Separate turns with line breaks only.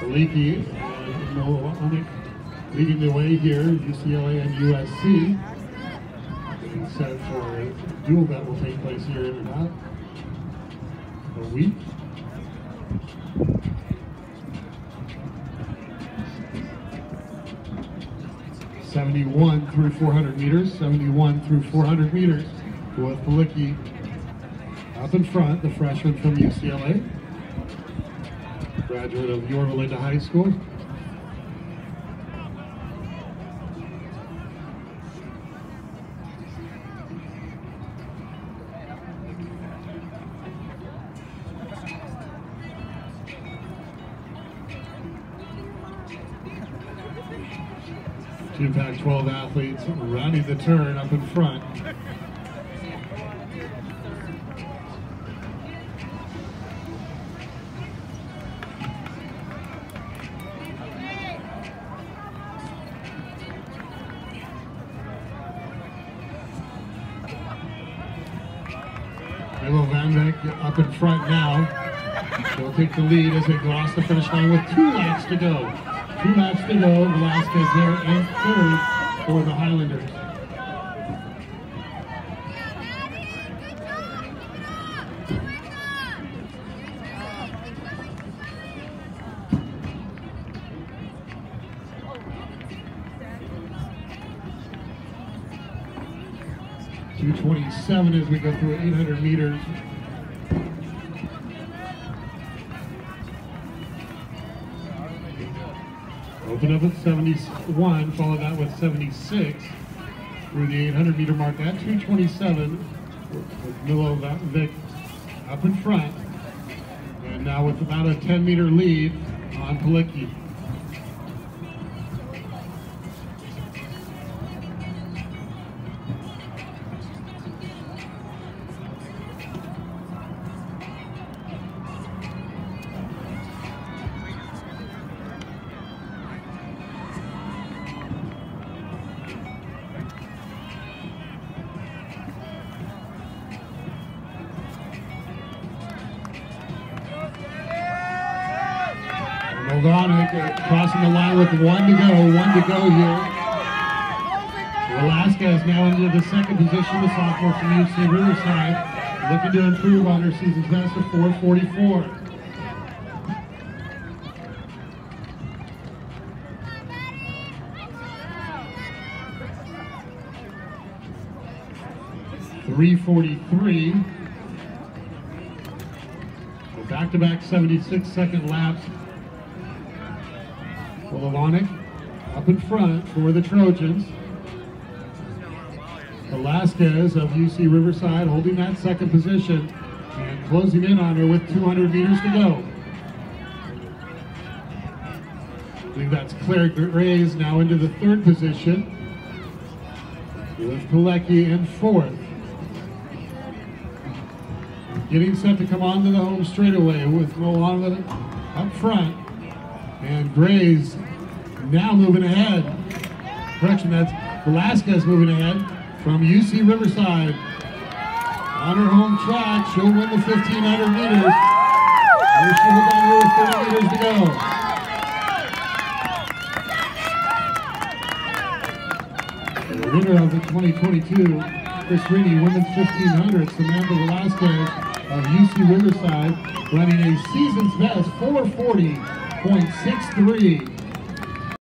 Leakey and uh, Noah leading the way here, UCLA and USC. Set for a duel that will take place here in about a week. Seventy-one through four hundred meters, seventy-one through four hundred meters with Palicki up in front, the freshman from UCLA, graduate of Yorba Linda High School. Two Pac-12 athletes rounding the turn up in front. Milo Van up in front now. They'll take the lead as they cross the finish line with two laps to go. Two laps to go. Velasquez there in third for the Highlanders. Two twenty-seven as we go through eight hundred meters. Open up at 71, follow that with 76 through the 800 meter mark at 227 with Milo Vic up in front. And now with about a 10 meter lead on Palicki. Moldonic crossing the line with one to go, one to go here. Velasquez now into the second position, the sophomore from UC Riverside, looking to improve on her season's best of 444. Three forty-three. Back-to-back 76 second laps Levonic up in front for the Trojans. Velasquez of UC Riverside holding that second position and closing in on her with 200 meters to go. I believe that's Claire Grays now into the third position with Pilecki in fourth. Getting set to come onto the home straightaway with Milana up front. And Grays now moving ahead. Correction, that's Velasquez moving ahead from UC Riverside. On her home track, she'll win the 1,500 meters. And she will down here with 30 meters to go. The winner of the 2022 Chris Rini Women's 1500, Samantha Velasquez of UC Riverside, running a season's best 440.63.